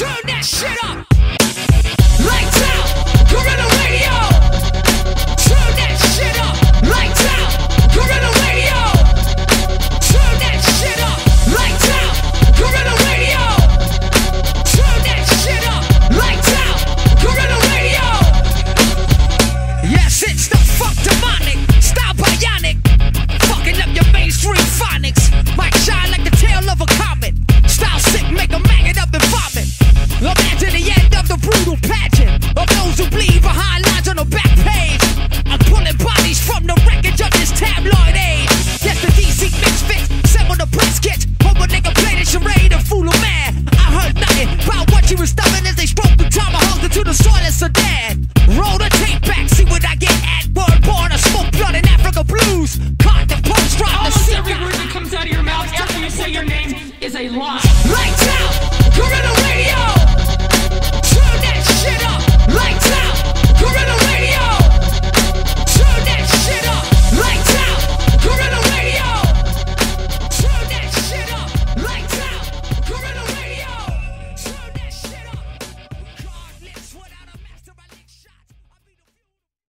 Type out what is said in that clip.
Turn that shit up. Lights out. End of the brutal pageant of those who bleed behind lines on the back page. I'm pulling bodies from the wreckage of this tabloid age. Yes, the DC misfits, on the press kits. Hope a nigga play the charade and fool a man. I heard nothing about what you was stuffing as they spoke the tomahawk into the soil of Sudan. Roll the tape back, see what I get at. Word born, I smoke blood in Africa blues. Caught the post drop, the Almost every word that comes out of your mouth after you say your name is a lie.